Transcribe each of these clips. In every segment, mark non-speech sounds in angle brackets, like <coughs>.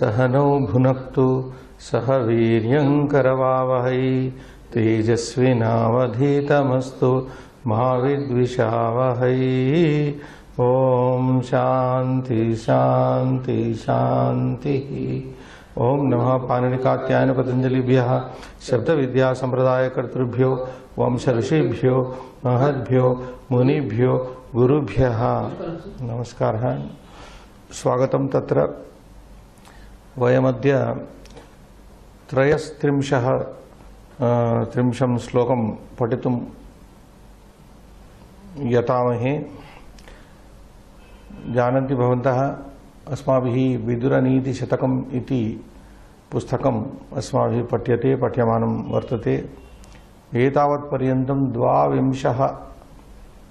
सहनौ भुनक्तु, सह वीर्यङ्करवावहै तेजस्विनावधीतमस्तु मा विद्विषावहै ॐ शान्ति शान्ति, शान्तिः। ॐ नमः पाणिनिकात्यायन पतञ्जलिभ्यः शब्दविद्यासम्प्रदायकर्तृभ्यो, वंशऋषिभ्यो, महद्भ्यो, मुनिभ्यो, गुरुभ्यः। नमस्कारः। स्वागतं तत्र वयमद्य त्रयस्त्रिंशः त्रिंशं श्लोकं पठितुं यतामहे। जानन्ति भवन्तः, अस्माभिः विदुरनीतिशतकम् इति पुस्तकम् अस्माभिः पठ्यते, पठ्यमानं वर्तते। एतावत्पर्यन्तं द्वाविंशः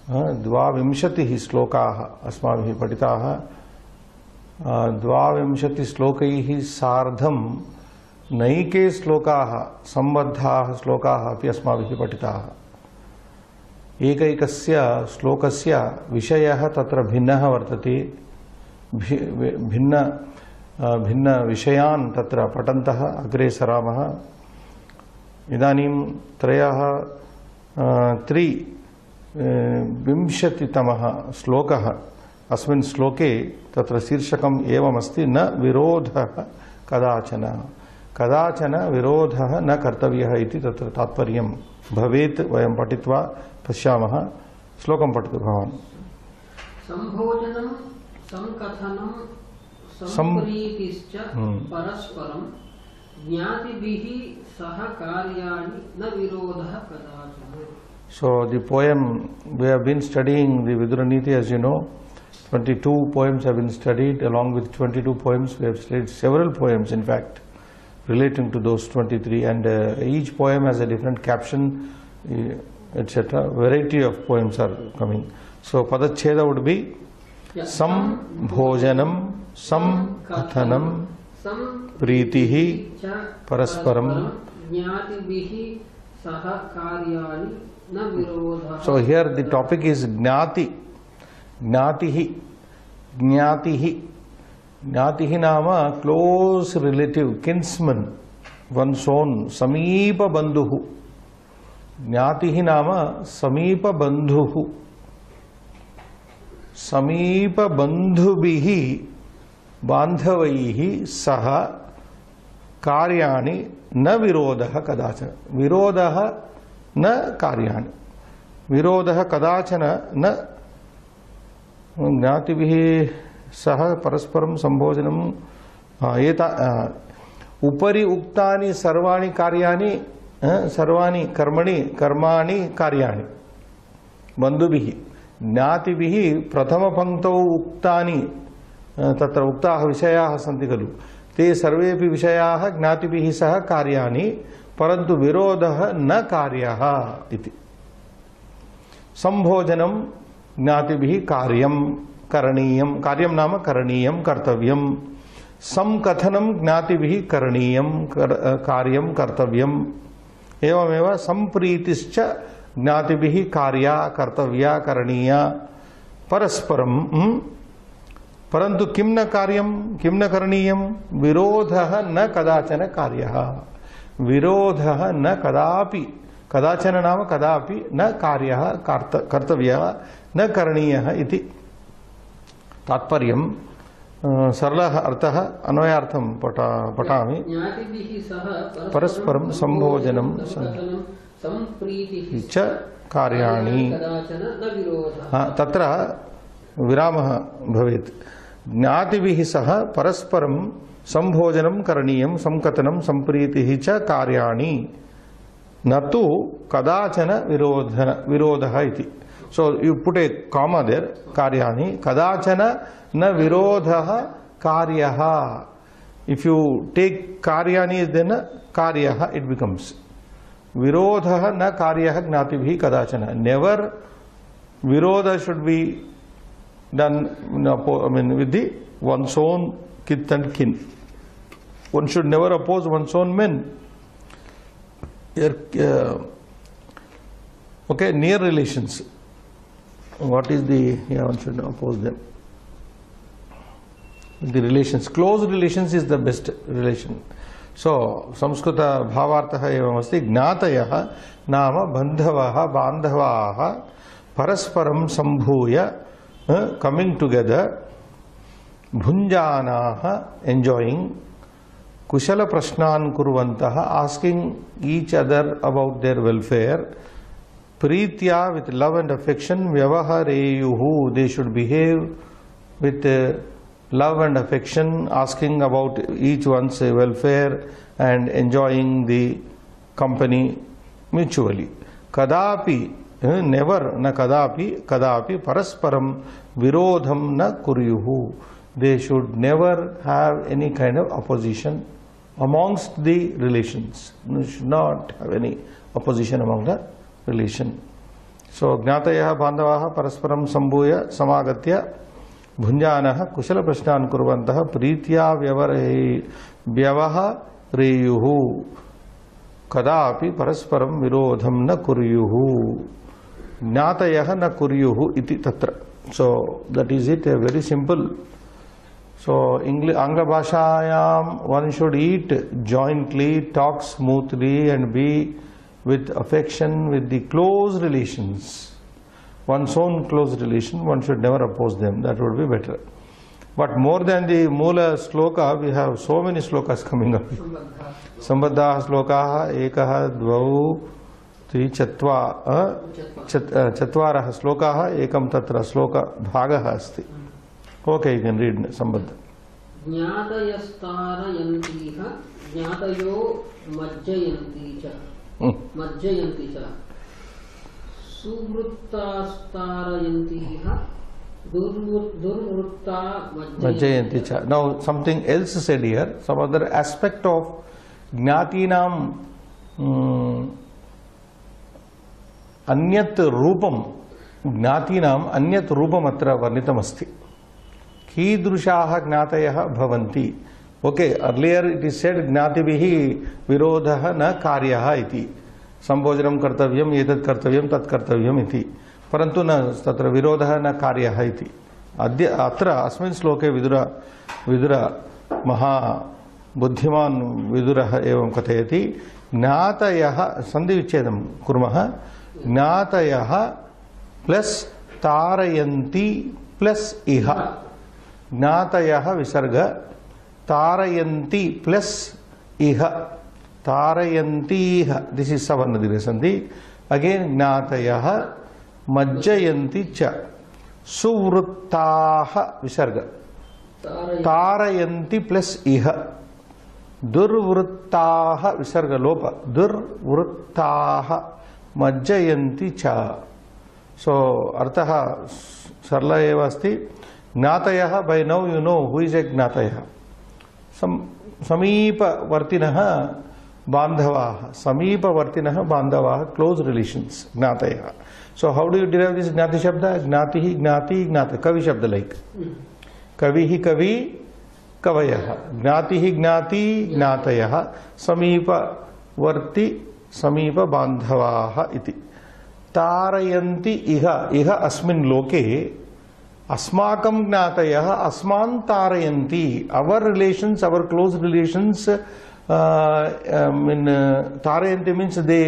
द्वाविंशतिः श्लोकाः अस्माभिः पठिताः। द्वाविंशतिश्लोकैः सार्धं नैके श्लोकाः, सम्बद्धाः श्लोकाः अपि अस्माभिः पठिताः। एकैकस्य श्लोकस्य विषयः तत्र भिन्नः वर्तते। भि- भिन्न भिन्नविषयान् तत्र पठन्तः, अग्रे सरामः। इदानीं त्रयः त्रि श्लोकः। अस्मिन् श्लोके तत्र शीर्षकम् एवमस्ति न विरोधः कदाचन कदाचन विरोधः न कर्तव्यः इति तत्र तात्पर्यं भवेत् वयं पठित्वा पश्यामः श्लोकं पठतु भवान् सम्भोजनं संकथनं सम्प्रीतिश्च हम्म। परस्परं ज्ञातिभिः सह कार्याणि न विरोधः कदाचन So the poem, we have been studying the Viduraniti as you know. 22 poems have been studied along with 22 poems we have studied several poems in fact relating to those 23 and uh, each poem has a different caption etc variety of poems are coming. So padacheda would be sam bhojanam sam kathanam pritihi parasparam so here the topic is gnati. ज्ञाति नाम close relative kinsman one's own समीप बंधु। ज्ञाति नाम समीप बंधु। समीप बंधु बांधव सह कार्या न विरोध कदाचन। विरोध न कार्या विरोध कदाचन न ज्ञातिभिः सह परस्परं सम्भोजनं हा, एता आ, उपरि उक्तानि सर्वाणि कार्याणि आ, सर्वाणि कर्मणि कर्माणि कार्याणि बन्धुभिः ज्ञातिभिः प्रथमपङ्क्तौ उक्तानि अ, तत्र उक्ताः विषयाः सन्ति खलु ते सर्वेपि विषयाः ज्ञातिभिः सह कार्याणि परन्तु विरोधः न कार्यः इति सम्भोजनं ज्ञातिभिः कार्यं करणीयं। कार्यं नाम करणीयं कर्तव्यं। संकथनं ज्ञातिभिः करणीयं कर- कार्यं कर्तव्यम्। एवमेव सम्प्रीतिश्च ज्ञातिभिः कार्या कर्तव्या करणीया। परस्परं म्, परन्तु किं न कार्यं? किं न करणीयं? विरोधः न कदाचन कार्य। विरोध न कदापि कदाचन नाम कदापि न कार्यः कार्त कर्तव्यः। न करणीयः इति तात्पर्यं सरलः अर्थः अन्वयार्थं पठा पठामि। परस्परं सम्भोजनं च कार्याणि। कदाचन न विरोधः। तत्र विरामः भवेत्। ज्ञातिभिः सह परस्परं सम्भोजनं करणीयं संकथनं सम्प्रीतिः च कार्याणि। न तु कदाचन विरोध विरोधः इति। सो you put A comma there कार्याणि कदाचन न विरोधः कार्यः इफ् यु टेक् कार्याणि देन् कार्यः इट् बिकम्स् विरोधः न कार्यः ज्ञातिभिः कदाचन never Virodha should be done I mean, with the one's own kith and kin. One should never oppose one's own men. Uh, okay, near relations. What is the, yeah, one should oppose them. the relations. Close relations is the best relation. So, Sanskrit भावार्थः एवमस्ति ज्ञातयः नाम बन्धवः बान्धवाः परस्परं सम्भूय coming together भुञ्जानाः enjoying कुशलप्रश्नान् कुर्वन्तः asking each other about their welfare Pritya with love and affection Vyavahareyuhu they should behave with uh, love and affection asking about each one's welfare and enjoying the company mutually. Kadapi eh, never na kadapi kadapi parasparam virodham na kuryuhu they should never have any kind of opposition amongst the relations. They should not have any opposition among the relation. So, ज्ञातयः बान्धवाः परस्परं सम्भूय समागत्य भुञ्जानः कुशलप्रश्नान् कुर्वन्तः प्रीत्या व्यवहरे व्यवहरेयुः कदापि परस्परं विरोधं न कुर्युः ज्ञातयः न इति तत्र so that is it very simple so English आंग्ल भाषायां one should eat jointly talk smoothly and be with affection with the close relations one's own close relation one should never oppose them that would be better but more than the mula sloka we have so many slokas coming up एकः द्वौ त्रि चत्वा अ, cat- अ, चत्वारः श्लोकाः एकं तत्र श्लोकभागः अस्ति okay you can read सम्बद्ध ज्ञातयस्तारयन्तीह ज्ञातयो मज्जयन्ती च Hmm. मज्जयन्ति च। सुवृत्तास्तारयन्तीह दुर्वृ- दुर्वृत्ता Jayanti cha. Now something else said here, some other aspect of Jnatinam um, अन्यत् रूपं ज्ञातीनाम् अन्यत् रूपम् अत्र वर्णितमस्ति। कीदृशाः ज्ञातयः भवन्ति? Okay earlier it is said ज्ञातिभिः विरोधः न कार्यः इति सम्भोजनं कर्तव्यम् एतत् कर्तव्यं तत् कर्तव्यम् इति परन्तु न तत्र विरोधः न कार्यः इति अद्य अत्र अस्मिन् श्लोके विदुर विदुर महा बुद्धिमान् विदुरः एवं कथयति ज्ञातयः सन्धिविच्छेदं कुर्मः ज्ञातयः प्लस् तारयन्ति प्लस् इह ज्ञातयः विसर्ग तारयन्ति प्लस् इह तारयन्तीह दिस् इस् सवर्णदिरे सन्धि अगेन् ज्ञातयः मज्जयन्ति च सुवृत्ताः विसर्ग तारयन्ति प्लस् इह दुर्वृत्ताः विसर्गलोप दुर्वृत्ताः मज्जयन्ति च सो अर्थः सरल एव अस्ति ज्ञातयः by now you know who is a ज्ञातयः सम- समीपवर्तिनः समीपवर्तिनः बान्धवाः close relations ज्ञातयः। So how do you derive this ज्ञाति शब्द? ज्ञाति ज्ञाति, ज्ञात, कवि शब्द लाइक कवि ही कवि, कवयः। ज्ञाति ज्ञाति, ज्ञातयः। समीपवर्ति समीप बान्धवाः इति। तारयन्ति इह इह अस्मिन् लोके अस्माकं ज्ञातयः, अस्मान् तारयन्ति। Our relations our close relations mean तारयन्ति means they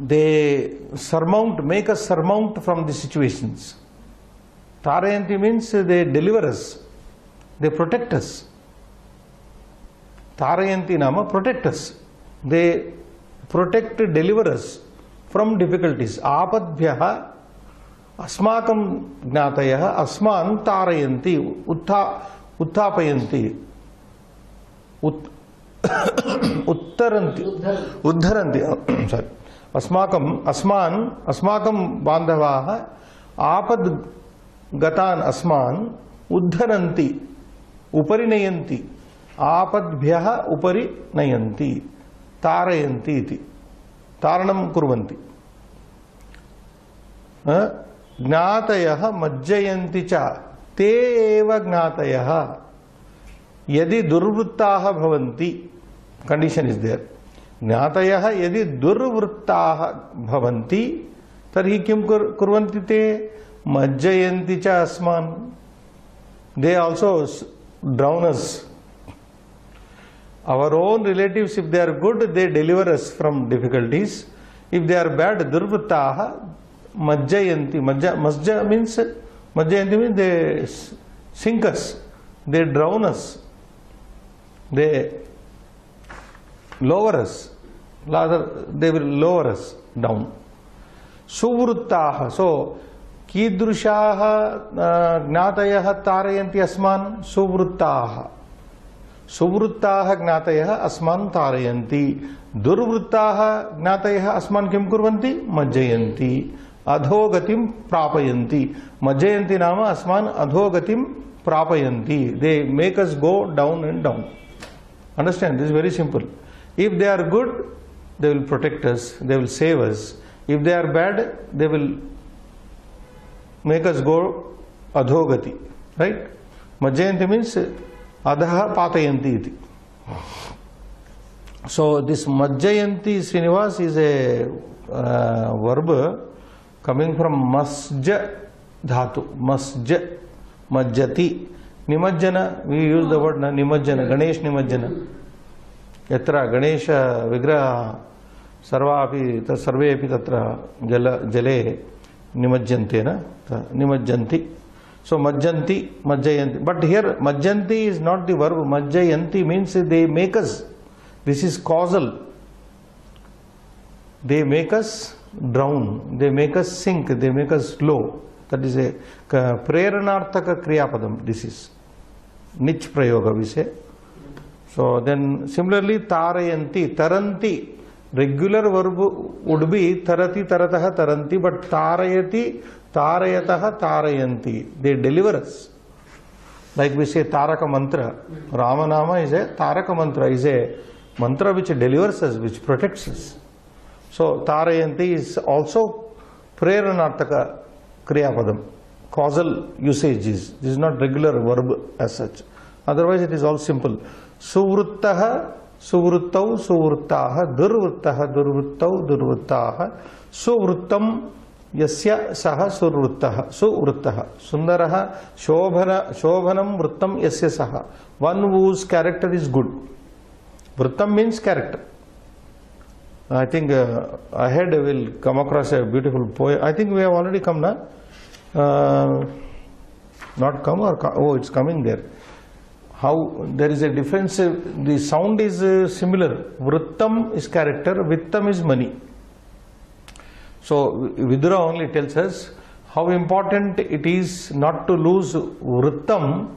they surmount make a surmount from the situations तारयन्ति means they deliver they protect us नाम protect they protect deliver from difficulties आपद्भ्यः अस्माकं ज्ञातयः अस्मान् तारयन्ति उत्था उत्थापयन्ति। उत् <coughs> उत्तरन्ति। उद्धरन्ति। सारी <coughs> अस्माकम् अस्मान् अस्माकं बान्धवाः आपद् गतान् अस्मान् उद्धरन्ति उपरि नयन्ति आपद्भ्यः उपरि नयन्ति तारयन्ति इति। तारणं कुर्वन्ति? ज्ञातयः मज्जयन्ति च ते एव ज्ञातयः यदि दुर्वृत्ताः कंडीशन इज़ देयर ज्ञातयः यदि दुर्वृत्ताः तर्हि किं ते मज्जयन्ति च also s- drown us. Our own relatives, if they are good, they deliver us from difficulties. If they are bad, durvataha majjayanti. Majja, masja means, majjayanti means they sink us, they drown us, they lower us, rather they will lower us down. सुवृत्ताः सो कीदृशाः अ, ज्ञातयः तारयन्ति अस्मान् सुवृत्ताः सुवृत्ताः ज्ञातयः अस्मान् तारयन्ति दुर्वृत्ताः ज्ञातयः अस्मान् किं कुर्वन्ति मज्जयन्ति अधोगति प्रापयती मज्जयती नाम अस्मा अधोगति प्रापयती they make us go down and down understand this very simple if they are good they will protect us they will save us if they are bad they will make us go अधोगति right मज्जयती means अध पातयती so this madhyayanti srinivas is a uh, verb coming from masja dhatu. Masja, majjati. Nimajjana, we use the word na, nimajjana, Ganesh nimajjana. यत्र गणेश विग्रह सर्वापि सर्वे अपि तत्र जल जले निमज्जन्ते न निमज्जन्ति सो मज्जन्ति मज्जयन्ति बट हियर मज्जन्ति is not the verb मज्जयन्ति means they make us this is causal they make us drown, they make us sink, they make us low. That is a ka- preranartaka kriyapadam. This is nich prayoga we say. So then similarly tarayanti, taranti. Regular verb would be tarati Tarataha, taranti, but tarayati Tarayataha, tarayanti. They deliver us. Like we say Taraka mantra. Ramanama is a Taraka mantra, is a mantra which delivers us, which protects us. So Tarayanti is also Preranartaka Kriyapadam. Causal usage is. This is not regular verb as such. Otherwise it is all simple. Suvruttaha, Suvruttau, Suvruttaha, Durvruttaha, Durvruttau, Durvruttaha, Suvruttam, यस्य सः सुवृत्तः सुवृत्तः सुन्दरः शोभन शोभनं वृत्तं यस्य सः one whose character is good वृत्तं means character I think uh, ahead we'll come across a beautiful poem. I think we have already come now. Uh, not come or oh, it's coming there. How there is a difference. uh, The sound is uh, similar. Vrittam is character. Vittam is money. So Vidura only tells us how important it is not to lose vrittam.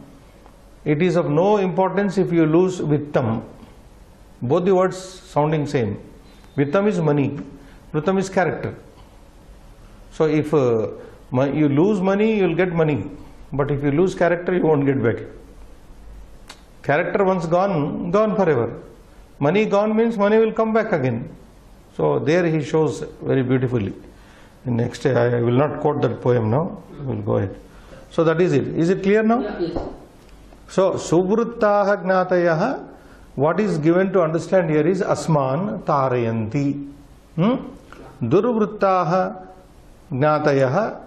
It is of no importance if you lose vittam. Both the words sounding same. Vittam is money, Vrittam is character. So if uh, you lose money, you will get money. But if you lose character, you won't get back. Character once gone, gone forever. Money gone means money will come back again. So there he shows very beautifully. Next, I will not quote that poem now. We will go ahead. So that is it. Is it clear now? Yeah, yes. So, Subruttaha Gnatayah, what is given to understand here is Asman Tarayanti. Hmm? Durvruttaha Gnatayah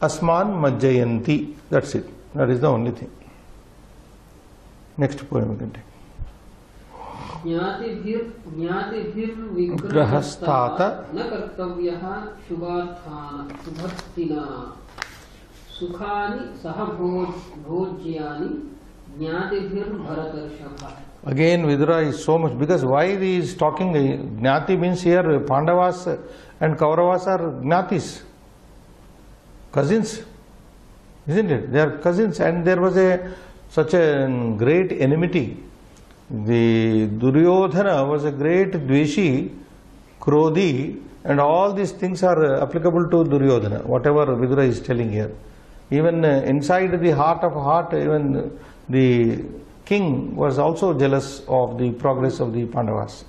Asman Majjayanti. That's it. That is the only thing. Next poem we can take. ग्रहस्तात न कर्तव्यः शुभार्थान् सुखानि सह भोज्यानि ज्ञातिभिर्भरतर्षभ Again, Vidura is so much because why he is talking Gnati means here Pandavas and Kauravas are Gnatis, cousins, isn't it? They are cousins, and there was a such a great enmity. The Duryodhana was a great Dveshi, Krodhi, and all these things are applicable to Duryodhana, whatever Vidura is telling here. Even uh, inside the heart of heart, even the king was also jealous of the progress of the Pandavas.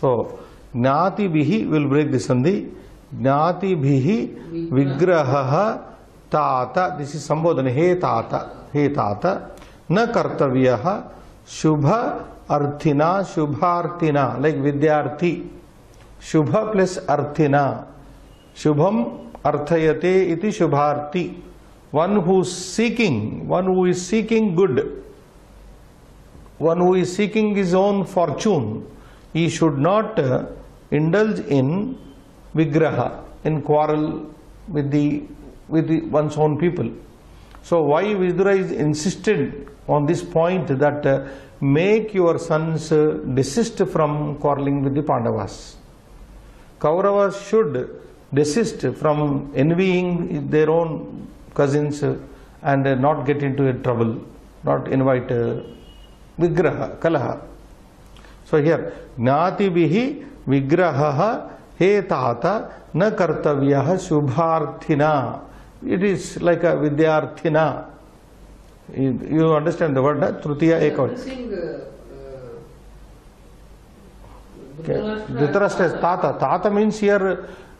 So, Gnati Bihi will break the sandhi. Gnati Bihi Vigraha Tata. This is Sambodhana. Tata. He Tata. Na Kartavyaha Shubha Arthina Shubharthina. Like Vidyarthi. Shubha plus Arthina. Shubham Arthayate iti Shubharthi. one who's seeking, one who is seeking good, one who is seeking his own fortune, he should not uh, indulge in vigraha, in quarrel with the with the, one's own people. So why Vidura is insisted on this point that uh, make your sons uh, desist from quarreling with the Pandavas. Kauravas should desist from envying their own cousins uh, and uh, not get into a trouble, not invite uh, विग्रह कलह। So here ज्ञाति विग्रह हे तात न कर्तव्य शुभार्थिना। It is like a विद्यार्थिना। You understand the word तृतीय एक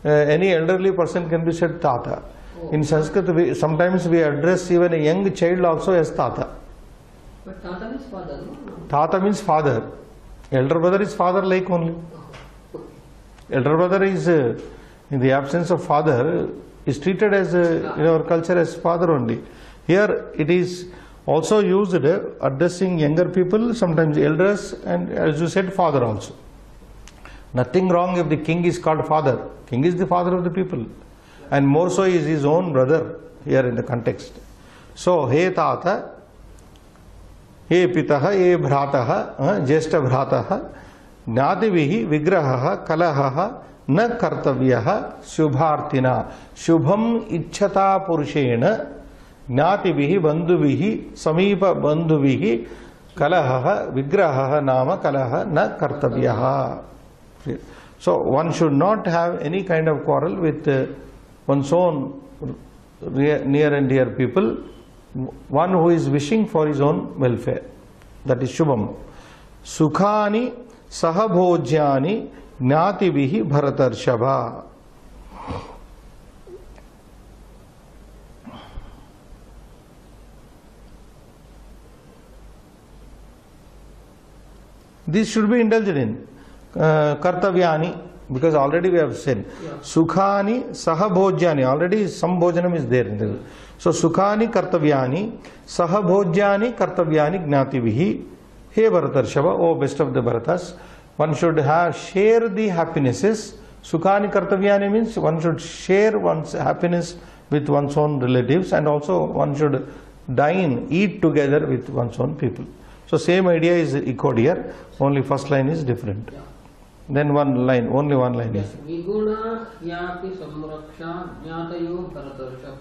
any elderly person can be said तात। In Sanskrit sometimes we address even a young child also as ताता But Tata means father, no? Tata means father. Elder brother is father like only. Elder brother is, uh, in the absence of father, is treated as, uh, in our culture as father only. Here it is also used uh, addressing younger people, sometimes elders, and as you said, father also. Nothing wrong if the king is called father. King is the father of the people. And more so is his own brother here in the context. So, he tata, हे पिता ये भ्रातः ज्येष्ठ भ्रातः ज्ञातिभिः विग्रहः कलहः न कर्तव्यः शुभार्थिना। शुभम इच्छता पुरुषेण ज्ञातिभिः बन्धुभिः समीप बन्धुभिः कलहः विग्रहः नाम कलह न कर्तव्यः। One should not have any kind of quarrel with uh, one's own near and dear people. One who is wishing for his own welfare. That is Shubham. Sukhani sahabhojyani jnativihi bharatarshava. This should be indulged in. Uh, kartavyani, because already we have seen sukhani sahabhojyani already some is there so sukhani kartavyani sahabhojyani kartavyani gnativihi. He bharatarshava oh best of the bharatas one should have share the happinesses. Sukhani kartavyani means one should share one's happiness with one's own relatives and also one should dine eat together with one's own people. So same idea is echoed here. Only first line is different. yeah. Then one line only one line. Is विगुणा ह्यापि संरक्षा ज्ञातयो भरतर्षभ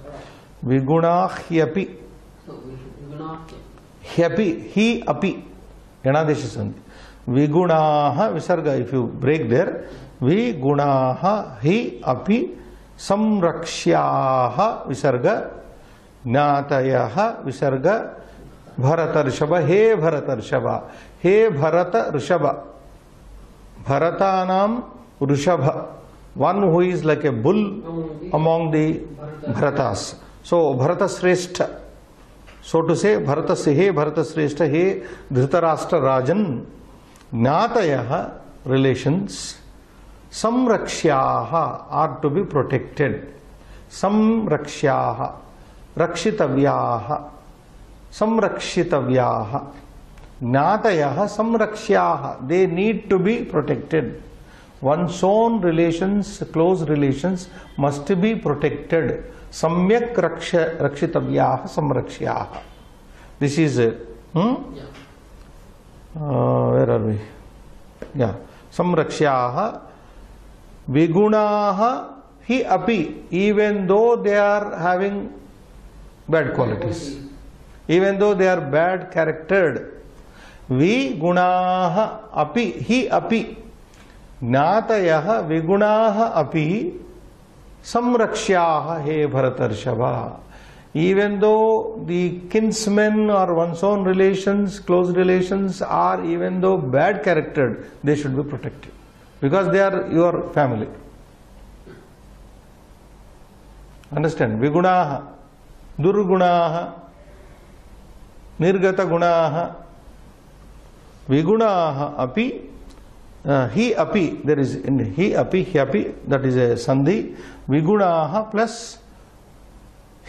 viguna hyapi. ह्यपि हि अपि गणादेश सन्ति विगुणाः विसर्ग इफ़ यू ब्रेक देयर विगुणाः हि अपि संरक्ष्याः विसर्ग ज्ञातयः विसर्ग भरतर्षभ हे भरतर्षभ हे Bharat Rishabh भरतानाम Rishabh one who is like a bull among the bharatas so bharata shrestha so to say bharata se bharata shrestha he dhritarashtra rajan gnatayah relations samrakshyaah are to be protected samrakshyaah rakshitavyaah samrakshitavyaah gnatayah samrakshyaah they need to be protected. One's own relations close relations must be protected. samyak raksha rakshitavyaah samrakshyaah this is hmm? Yeah. Uh, where are we? Yeah. samrakshyaah vigunaah hi api even though they are having bad qualities. Even though they are bad charactered gunaah api hi api ज्ञातयः विगुणाः अपि संरक्ष्याः हे भरतर्षभ even though the kinsmen or one's own relations close relations are even though bad charactered they should be protected because they are your family understand vigunaah durgunaah nirgata gunaah vigunaah api uh, he api there is in he api he api that is a sandhi vigunaah plus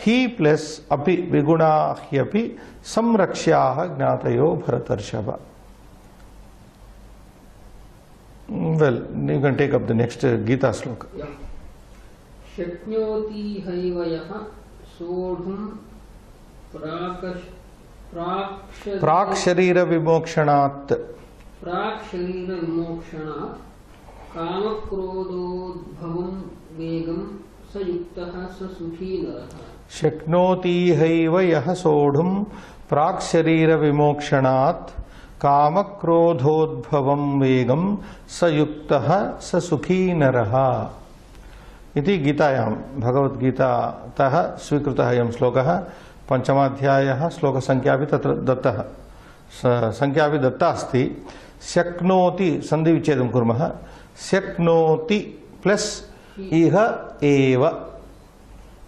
ही plus अपि विगुणा ह्यपि संरक्ष्या ज्ञातयो भरतर्षभ well you can take up the next Gita shloka यः शक्नोति have यः सोढुं प्राकश् प्राक् प्राक् शरीर विमोक्षणात्। प्राक् शरीरविमोक्षणात् कामक्रोधोद्भवं वेगं स युक्तः स सुखी नरः शक्नोति हैव यः सोढुं प्राक् शरीर विमोक्षणात् काम क्रोधोद्भवं वेगं स युक्तः स सुखी नरः इति गीतायां भगवद्गीतातः स्वीकृतः अयं श्लोकः। पञ्चमाध्यायः श्लोकसङ्ख्या अपि तत्र दत्तः। स- सङ्ख्या दत्ता अस्ति। शक्नोति सन्धिविच्छेदं कुर्मः। शक्नोति प्लस् इह एव।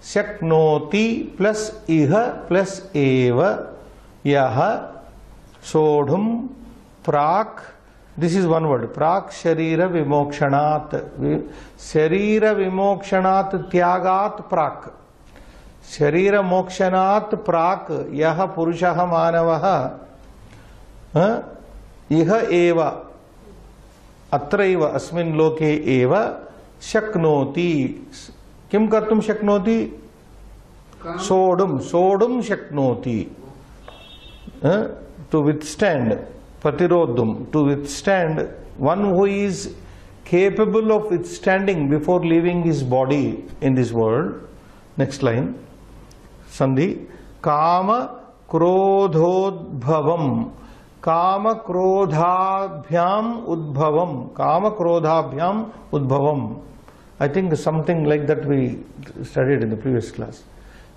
शक्नोति प्लस इह प्लस एव। यह सोढ़ुम प्राक दिस इज़ वन वर्ड प्राक शरीर विमोक्षणात् शरीर विमोक्षणात् त्यागात् प्राक। शरीर मोक्षणात् प्राक यह पुरुषः मानवः इह एव अत्रैव अस्मिन् लोके एव शक्नोति। किं कर्तुं शक्नोति? सोढुं सोढुं शक्नोति। To withstand प्रतिरोधुं to withstand one who is capable of withstanding before leaving his body in this world next line sandhi kama क्रोधोद्भवम काम क्रोधाभ्याम उद्भवम काम क्रोधाभ्याम उद्भवम think something like that we studied in the previous class.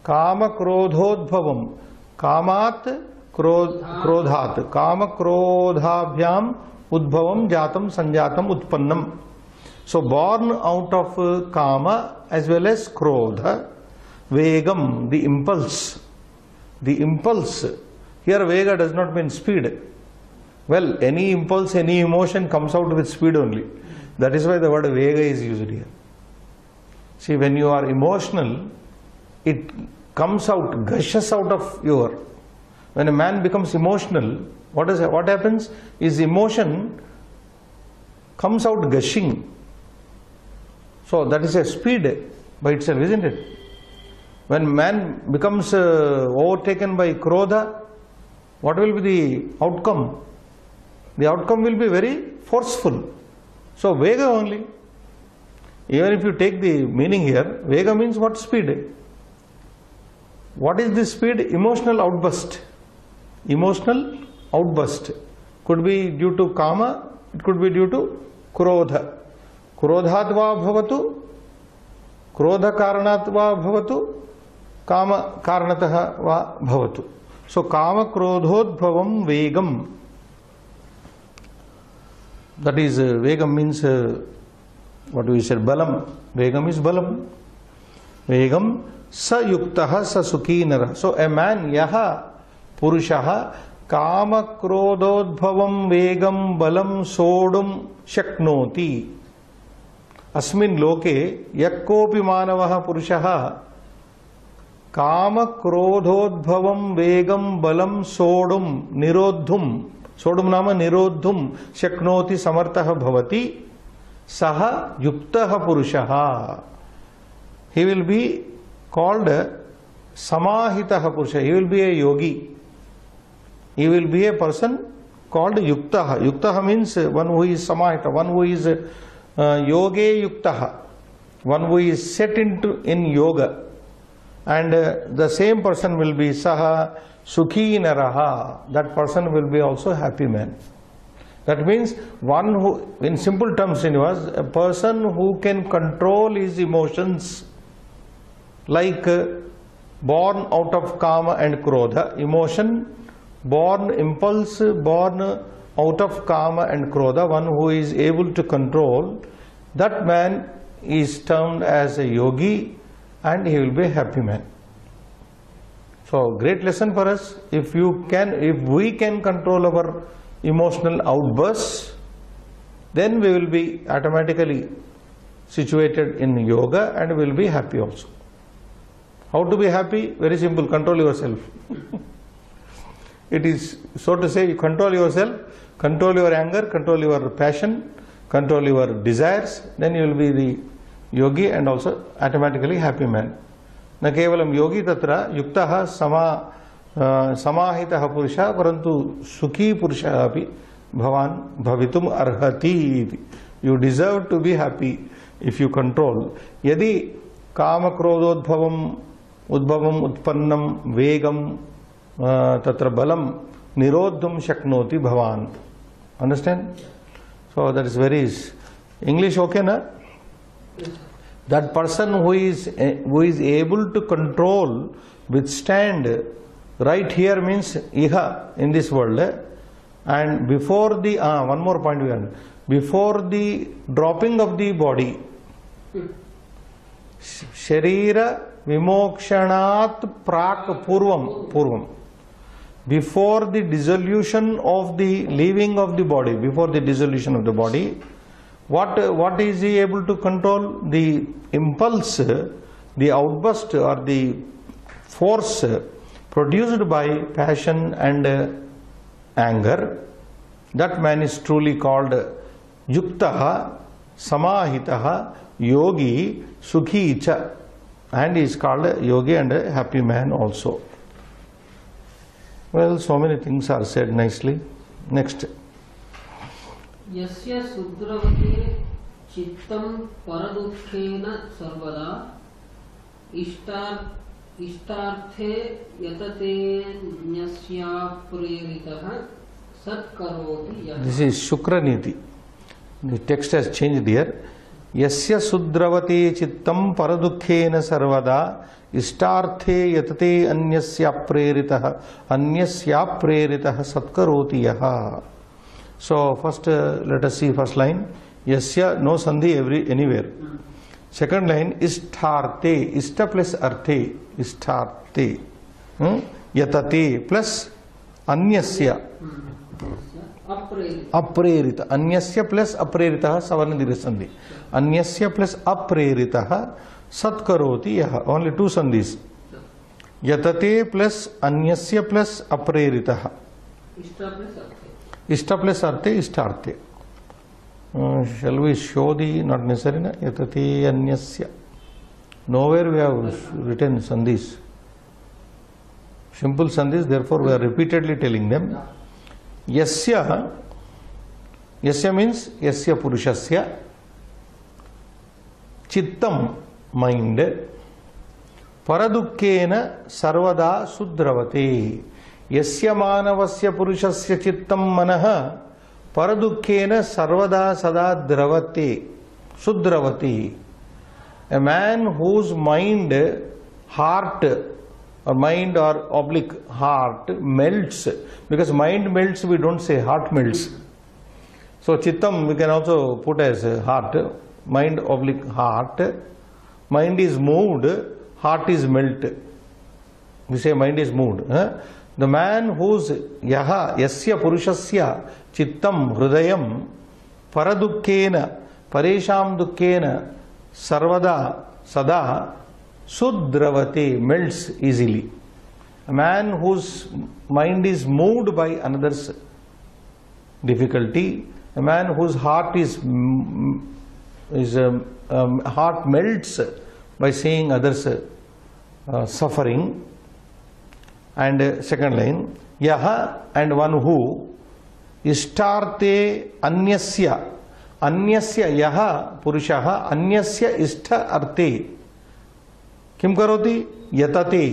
Kama krodhodbhavam. Kamat krodh, krodhat. Kama krodhabhyam udbhavam jatam sanjatam utpannam. So born out of uh, kama as well as krodha, vegam, the impulse. The impulse. Here vega does not mean speed. Well, any impulse, any emotion comes out with speed only. That is why the word vega is used here. See, when you are emotional, it comes out, gushes out of your. When a man becomes emotional, what is what happens? is emotion comes out gushing. So that is a speed by itself, isn't it? When man becomes uh, overtaken by krodha, what will be the outcome? The outcome will be very forceful. So vega only. Even if you take the meaning here, vega means what speed? What is this speed? Emotional outburst. Emotional outburst. Could be due to kama, it could be due to krodha. क्रोधात् वा भवतु क्रोधकारणात् वा भवतु काम कारणतः वा so काम क्रोधोद्भव वेगम। That is uh, Begum means what uh, you said बलम। वेगम इज़ बलम। वेगम स युक्त स सुखी नर सो ए मैन युष काम क्रोधोद्भव वेगम, बलम सोडुम शक्नोति। अस्मिन् लोके यकोपि मानवः पुरुषः காமக்ரோதோத்பவம் वेगम बलम् सोडुम् निरोधुम् सोडुम् नामे निरोधुम् शक्नोति समर्थः भवति सह யுக்தக पुरुषः he will be called समाहितः पुरुषः he will be a yogi. He will be a person called yuktaha yuktaha means one who is samahita one who is uh, yoge one who is set into in yoga and uh, the same person will be saha sukhi naraha that person will be also happy man. That means one who in simple terms in was a person who can control his emotions like uh, born out of kama and krodha emotion born impulse born out of kama and krodha one who is able to control that man is termed as a yogi and he will be a happy man so great lesson for us if you can if we can control our emotional outbursts then we will be automatically situated in yoga and will be happy also How to be happy? Very simple. Control yourself. <laughs> it is so to say, you control yourself, control your anger, control your passion, control your desires. Then you will be the yogi and also automatically happy man. न केवलं योगी तत्र युक्तः समा अ, समाहितः पुरुषः परन्तु सुखी पुरुषः अपि भवान् भवितुम् अर्हति इति you deserve to be happy if you control यदि कामक्रोधोद्भवम् उद्भवम् उत्पन्नं वेगं अ, तत्र बलं निरोद्धुं शक्नोति भवान् understand so that is very English okay ना that person who is who is able to control withstand right here means iha in this world eh? and before the ah, one more point we before the dropping of the body sharira vimokshanat prak purvam purvam before the dissolution of the leaving of the body before the dissolution of the body what what is he able to control? The impulse the outburst or the force produced by passion and anger. That man is truly called yuktaha samahitah yogi sukhi cha and he is called a yogi and a happy man also. Well so many things are said nicely. Next यस्य सुद्रवते चित्तं परदुःखेन सर्वदा। इष्टार्, इष्टार्थे यततेऽन्यस्या प्रेरितः सत्करोति यः। Has changed here. Yasya sudravate chittam paradukkhena sarvada इष्टार्थे यतते सत्करोति यः। So first uh, let us see first line yasya no sandhi every anywhere second line istharte ista plus arthe istharte hmm? yatate plus अन्यस्य अप्रेरित अप्रेरित अन्यस्य plus अप्रेरितः सवर्ण दीर्घ संधि अन्यस्य plus अप्रेरितः सत्करोति यह ओनली टू संधिस यतते प्लस अन्यस्य प्लस अप्रेरितः इष्टा प्लस अर्थे इष्ट प्लस अर्थे इष्टार्थे shall we show the not necessary na yatati anyasya nowhere we have written sandhis simple sandhis therefore we are repeatedly telling them yasya yasya means yasya purushasya chittam यनवस्य पुरुष से चित्त मन पर सर्वदा सदा द्रवते, सुद्रवती। A man whose mind heart और mind और oblique heart melts because mind melts we don't say heart melts so चित्तम we can also put as heart mind oblique heart mind is moved heart is melt we say mind is moved the man whose yaha yasya purushasya chittam hrudayam paradukkena paresham dukkena sarvada sada sudravate melts easily. A man whose mind is moved by another's difficulty a man whose heart is mm, is um, um, heart melts by seeing others uh, suffering and uh, second line yaha and one who ishtarte anyasya. अन्यस्य यः पुरुषः अन्यस्य इष्ट अर्थे किं करोति यतते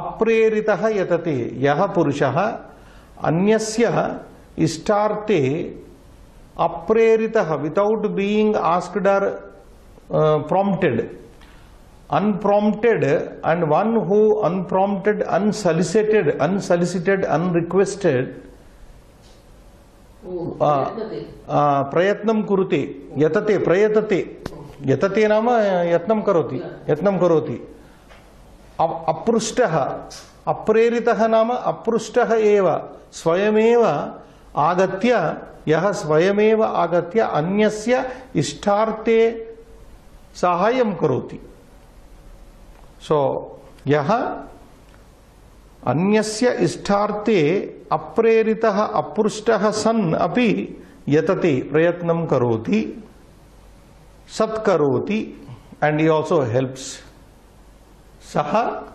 अप्रेरितः यतते यः पुरुषः अन्यस्य इष्टार्थे अप्रेरितः without being asked or prompted. Unprompted and one who unprompted unsolicited unsolicited unrequested ओ आ, प्रयत्नते आ, प्रयत्नं कुरुते यतते प्रयतते यतते नाम यत्नं करोति यत्नं करोति अ- अपृष्टः अप्रेरितः नाम अपृष्टः एव स्वयमेव आगत्य यः स्वयमेव आगत्य अन्यस्य इष्टार्थे साहाय्यं करोति सो यह अन्यस्य इष्टार्थे अप्रेरितः अपृष्टः सन् अपि यतते प्रयत्नं करोति सत्करोति helps saha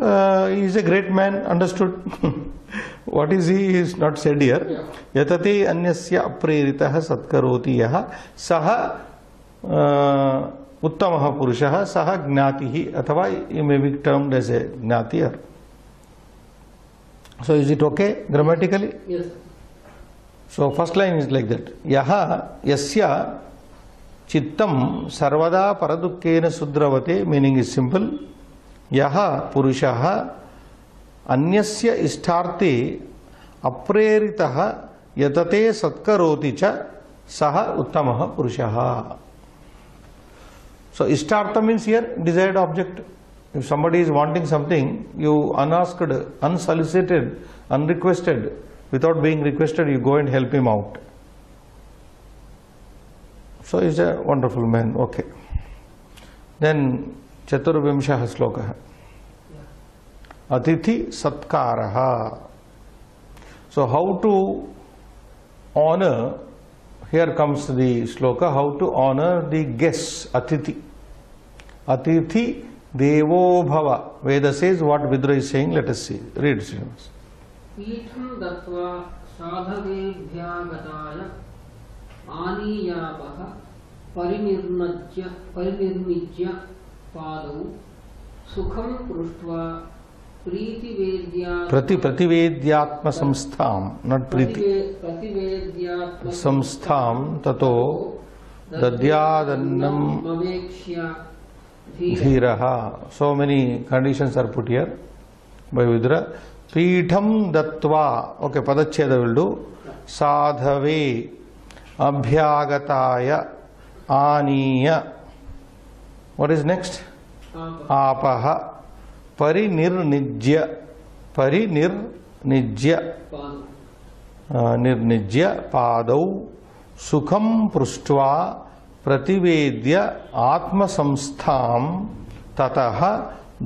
uh, he is a great man understood what is he is not said here yatate anyasya apreritah satkaroti yah saha uh, उत्तमः पुरुषः सः ज्ञातिः अथवा you may be termed as a ज्ञाति okay grammatically Yes. So first line is like that. Yaha yasya chittam sarvada paradukkena sudravate meaning is simple. Yaha purushaha anyasya ishtarte apreritah yatate satkaroti cha saha uttamaha purushaha. So ishtartha means here desired object. If somebody is wanting something, you unasked, unsolicited, unrequested, without being requested, you go and help him out. So he's a wonderful man. Okay. Then चतुर्विंशः श्लोकः अतिथि सत्कारः So how to honor, here comes the shloka, how to honor the guests, atithi. Atithi devo bhava. Veda says what Vidura is saying, let us see. Read Srinivas. पीठं दत्त्वा साधवेभ्यागताय आनीयापः परिनिर्नज्य परिनिर्मिज्य पादौ सुखं पृष्ट्वा प्रीतिवेद्या Prati प्रतिवेद्यात्म संस्थाम not प्रीति प्रतिवेद्यात्म संस्थाम ततो दद्यादन्नम ममेक्ष्य धीर धीरः so many conditions are put here by Vidura Peetham दत्वा okay पदच्छेद will do साधवे अभ्यागताय परिनिर्निज्य परिनिर्निज्य निर्निज्य पादौ सुखम पृष्ट्वा प्रतिवेद्य आत्मसंस्थां ततः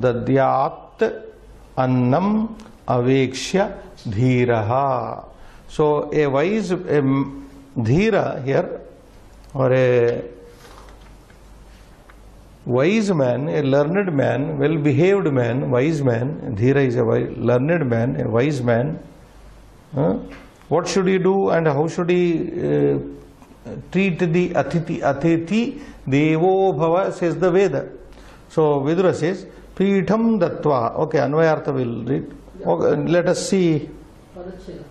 दद्यात् अन्नम अवेक्ष्य धीरः। सो ए वाइज धीर हियर और ए wise man, a learned man, well behaved man, wise man, Dhira is a learned man, a wise man. Huh? What should he do and how should he uh, treat the atiti? Atiti devo bhava says the Veda. So Vidura says, Peetham Dattva. Okay, Anvayartha will read. Okay, let us see. Padacheda.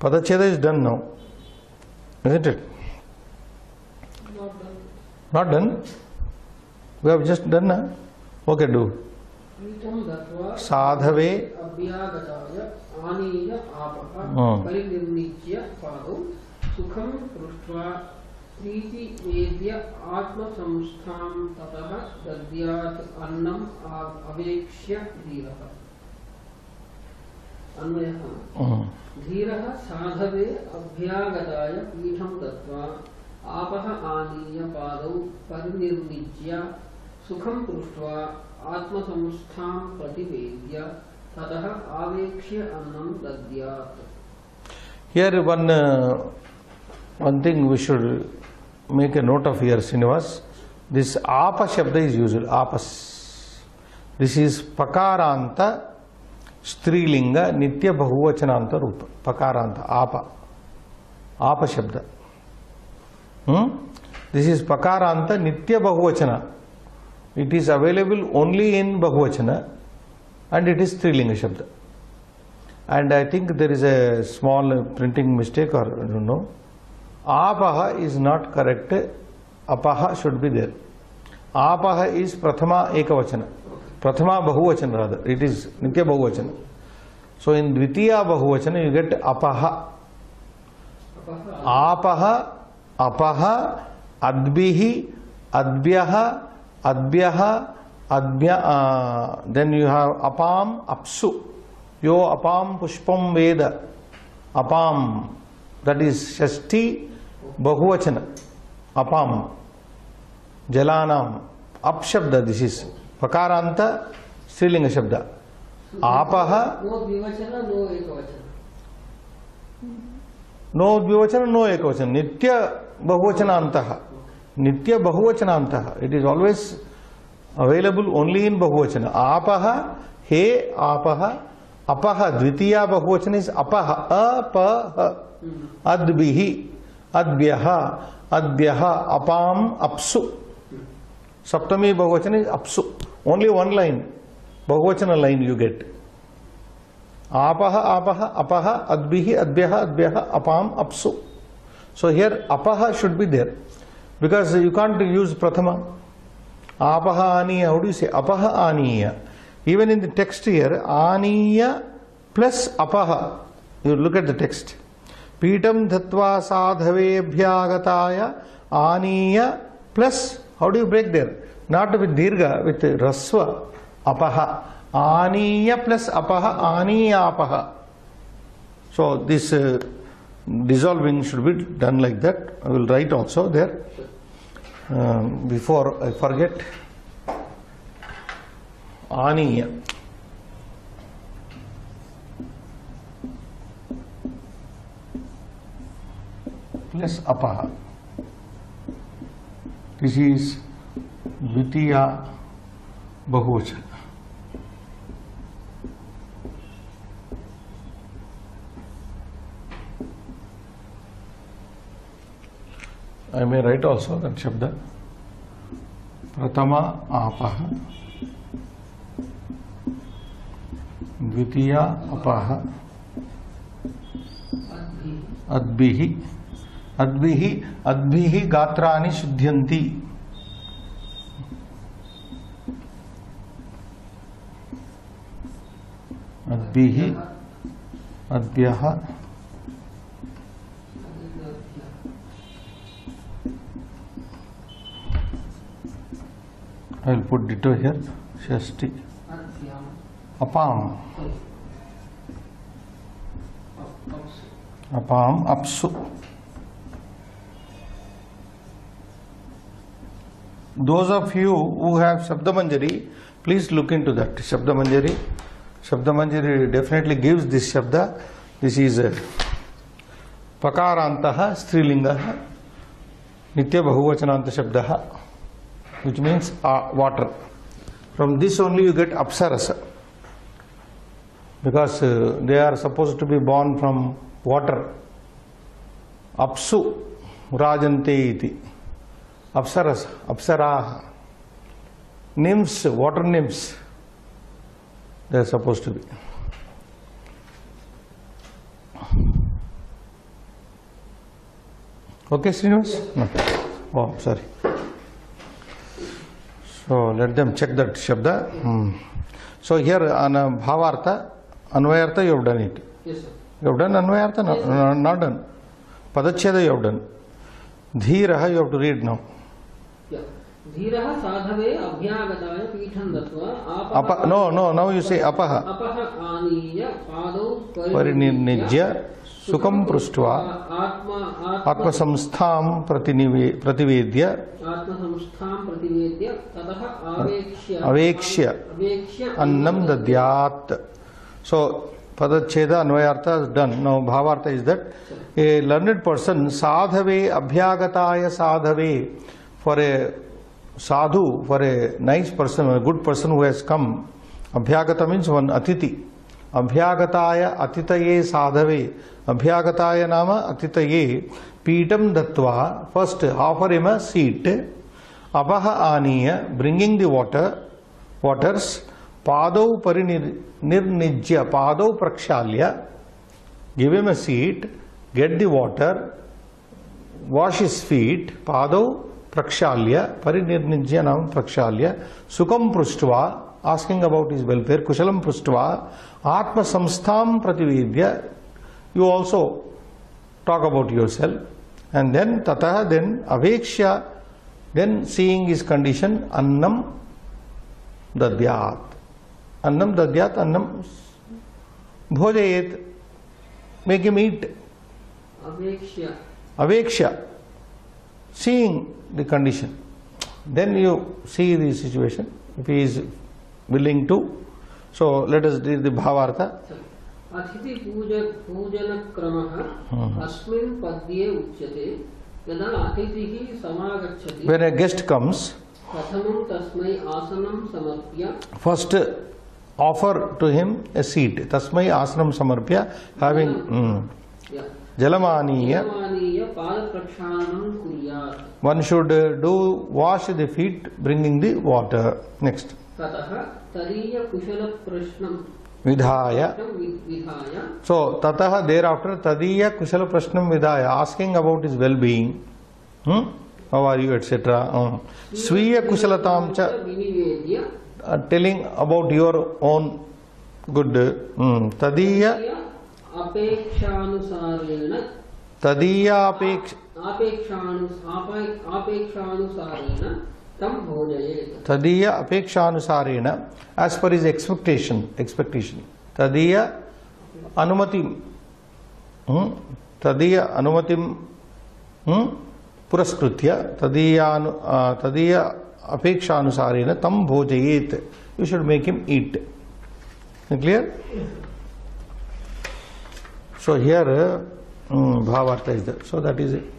Padacheda is done now. Isn't it? Not done. Not done? We have just done. Huh? Okay, do. साधवे अभ्यागताय आनीय आपः। पादौ सुखं पृष्ट्वा प्रीतिवेद्य आत्मसंस्थां ततः दद्यात् अन्नम् अवेक्ष्य धीरः अन्वयः धीरः साधवे अभ्यागताय पीठं आपः आनीय पादौ सुखम पुष्ट्वा आत्मसमुष्ठां प्रतिवेद्य तदह आवेक्ष्य अन्नं दद्यात्। Here one one thing we should make a note of here Srinivas this आप शब्द इज़ यूज्ड आपस दिस इज़ पकारांत स्त्रीलिंग नित्य बहुवचनांत रूप पकारांत आप आप शब्द दिस इज़ पकारांत नित्य बहुवचना It is available only in bahuvachana and it is strilinga shabda. And I think there is a small printing mistake or I don't know. Apaha is not correct. Apaha should be there. Apaha is Prathama Ekavachana. Prathama Bahuvachana rather. It is Nitya Bahuvachana. So in Dvitiya Bahuvachana you get Apaha. Apaha, Apaha, Adbihi, Adbyaha, Adbyaha, Adbya, uh, then you have Apam, Apsu. Yo Apam Pushpam Veda. Apam, that is Shasti Bahuvachana. Apam, Jalanam, अप शब्द this is पकारांत स्त्रीलिंग शब्द आपः no द्विवचन no एकवचन no द्विवचन no एकवचन नित्य बहुवचनान्तः नित्य बहुवचनान्तः। It is always available only in बहुवचन। आपः, हे आपः, अपः, द्वितीया बहुवचन इज़ अपः अपः, अद्भिः, अद्भ्यः अद्भ्यः, अपाम, अप्सु। सप्तमी बहुवचन इज़ अप्सु। ओनली वन लाइन बहुवचन लाइन यू गेट आपः आपः, अपः, अद्भिः, अद्भ्यः अद्भ्यः, अपाम, अप्सु। So here apah should be there Because you can't use prathama. Apaha aniya, how do you say? Apaha aniya. Even in the text here, aniya plus apaha. You look at the text. Peetam dhatva sadhavebhyagataya aniya plus, how do you break there? Not with dirga, with rasva, apaha. Aniya plus apaha, aniya apaha. So this uh, dissolving should be done like that. I will write also there. Um, before i forget aniya plus apaha. This is Dvitiya Bahuvachan. I may write also that Shabda. Pratama apaha. Dvitiya apaha. अद्भिः अद्भिः अद्भिः अद्भिः गात्राणि शुद्ध्यन्ति अद्भिः put ditto here अपाम अप्सु अपाम अपसु those of you who have shabdamanjari please look into that shabdamanjari shabdamanjari definitely gives this shabda this is uh, pakarantah strilingah nitya bahuvachananta shabdah which means uh, water. From this only you get apsarasa because uh, they are supposed to be born from water. Apsu rajante iti. Apsaras nymphs water nymphs they are supposed to be. Okay Srinivas? No. oh sorry so let them check that Shabda. Hmm. So here on a uh, Bhavartha, Anvayartha you have done it. Yes, sir. You have done Anvayartha? No, yes, not done. Padacheda you have done. Dhiraha you have to read now. Yeah. Dhiraha sadhave abhyagataya peetham datva apaha. No, no, now you say apaha. Apaha aniya padau parinirnijya सुखम पृष्ठ आत्मसंस्था प्रतिवेद्य अवेक्ष्य अन्न दद्यात् so पदच्छेद अन्वयार्थ done no भावार्थ is that a learned person साधवे अभ्यागताय साधवे for a sadhu for a nice person good person who has come अभ्यागत means one अतिथि। One atiti abhyagataya atitaye sadhave abhyagataya nama atitaye peetam dattva first offer him a seat apaha aniya bringing the water waters पादौ परिनिर्निज्य पादौ प्रक्षाल्य give him a seat get the water wash his feet padau prakshalya parinirnijya nam prakshalya sukham pruštva asking about his welfare kushalam pruštva atma samstham prativedya you also talk about yourself and then tatah then avekshya then seeing his condition annam dadyat annam dadyat annam bhojayet make him eat अवेक्ष्य aveksha seeing the condition Then you see the situation. If he is willing to, so let us read the Bhavartha. अतिथि पूजन क्रमः अस्मिन् पद्ये उच्यते यदा अतिथिः समागच्छति When a guest comes, प्रथमं तस्मै आसनं समर्प्य first offer to him a seat. Tasmai asanam samarpya, having mm, य- jalamaniya. पादप्रक्षालनं कुर्यात् One should uh, do wash the feet, bringing the water. Next. ततः विधाय। सो ततः देर आफ्टर तदीय कुशल प्रश्न विधाय। Asking about is well being how are you etcetera स्वीय कुशलता telling about your own good तदीय तदीय तदीय अपेक्षानुसारेण as per is expectation expectation तदीय अनुमति तदीय अनुमति पुरस्कृत तदीय तदीय अपेक्षानुसारेण तम भोजयेत. You should make him eat clear so here भावार्थ is so that is it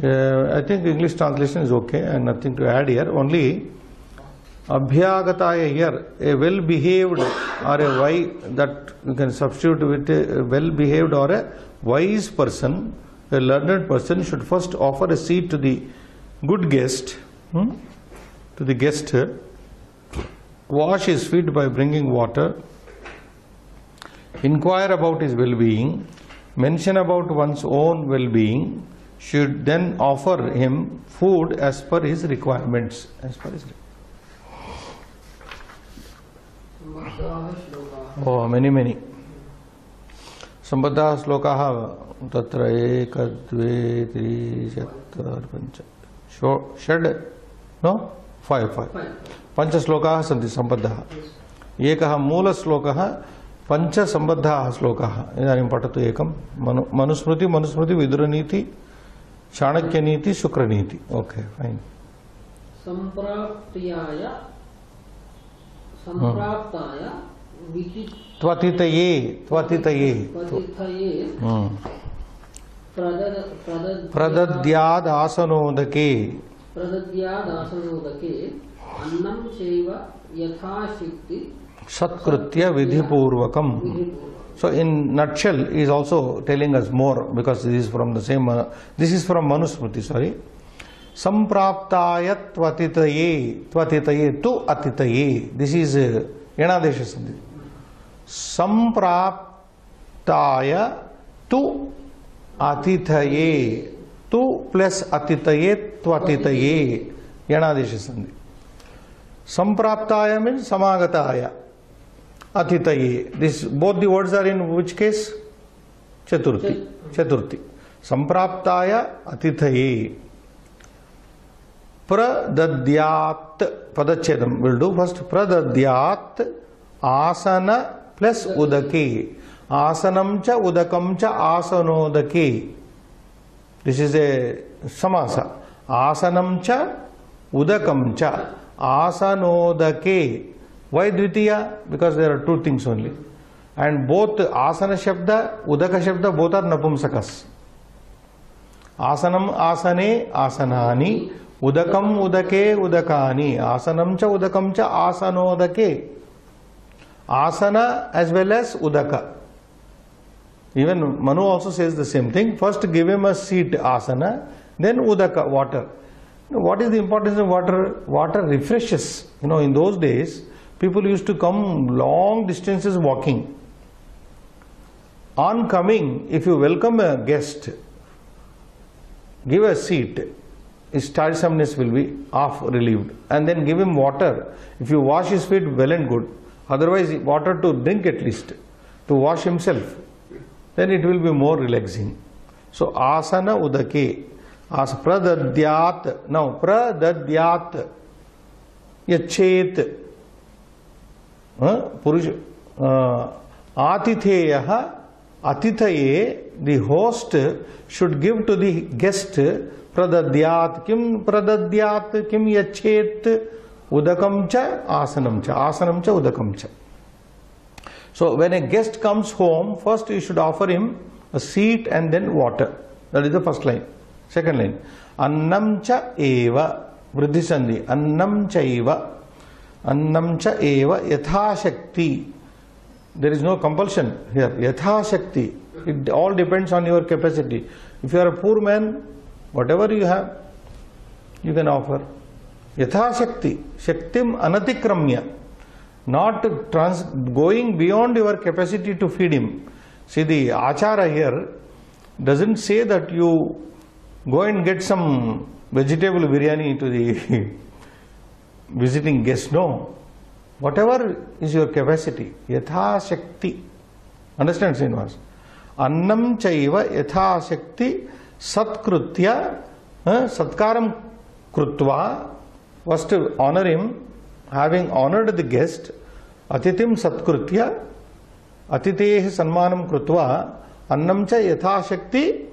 Uh, I think English translation is okay and nothing to add here. Only Abhyagataya here, a well behaved or a wise, that you can substitute with a well behaved or a wise person, a learned person should first offer a seat to the good guest, hmm? to the guest, wash his feet by bringing water, inquire about his well being, mention about one's own well being, should then offer him food as per his requirements. As per his requirements. सम्बद्धाः श्लोकाः oh many many सम्बद्धाः श्लोकाः तत्र एक द्वे त्रि चत्वारि पञ्च षड् नो फैव् फैव् पञ्चश्लोकाः सन्ति सम्बद्धाः एकः मूलश्लोकः पञ्चसम्बद्धाः श्लोकाः इदानीं पठतु एकं मनु मनुस्मृति मनुस्मृति विदुरनीति ओके त्वतितये त्वतितये। पतिथये हम्म। प्रदद प्रदद् प्रदद्यादासनोदके। प्रदद्यादासनोदके अन्नं चैव यथाशक्ति सत्कृत्य विधिपूर्वकम। विधिपूर्वकम्। So in nutshell is also telling us more because this is from the same uh, this is from manusmriti sorry sampraptaya twatitaye twatitaye tu atitaye this is uh, yanadesha sandhi sampraptaya tu atitaye tu plus atitaye twatitaye yanadesha sandhi sampraptaya means samagataya atitaye this both the words are in which case chaturthi chaturthi sampraptaya atitaye pradadyat padachedam will do first pradadyat asana plus udake asanam cha udakam cha asanodake this is a samasa asanam cha udakam cha asanodake Why Dvitiya? Because there are two things only. And both Asana Shabda, Udaka Shabda, both are Napumsakas. Asanam Asane, Asanani, Udakam Udake, Udakani, Asanamcha, udakamcha, Udakam Cha, Asano Udake. Asana as well as Udaka. Even Manu also says the same thing. First give him a seat, Asana, then Udaka, water. What is the importance of water? Water refreshes. You know, in those days, people used to come long distances walking. On coming if you welcome a guest give a seat. His tiresomeness will be half relieved. And then give him water. If you wash his feet well and good. Otherwise water to drink at least to wash himself then it will be more relaxing. So asana udake. As pradadyat now pradadyat yachet पुरुष आतिथेय Atithaye, the host should give to the guest pradadyat. Kim pradadyat? Kim yachet? Udakam cha, asanam cha. Asanam cha, udakam cha. So when a guest comes home, first you should offer him a seat and then water. That is the first line. Second line. Annam cha eva. Vriddhi sandhi. Annam cha eva. Annam cha eva yatha shakti. There is no compulsion here. Yatha shakti. It all depends on your capacity. If you are a poor man, whatever you have, you can offer. Yatha shakti. Shaktim anatikramya. Not trans- going beyond your capacity to feed him. See, the achara here doesn't say that you go and get some vegetable biryani to the <laughs> visiting guests no. whatever is your capacity, yatha shakti, understand Srinivas, annam chaiva yatha shakti satkritya, eh, satkaram krutva, was to honor him, having honored the guest, atitim satkritya, अतिथेः सन्मानं annam अन्नं yatha shakti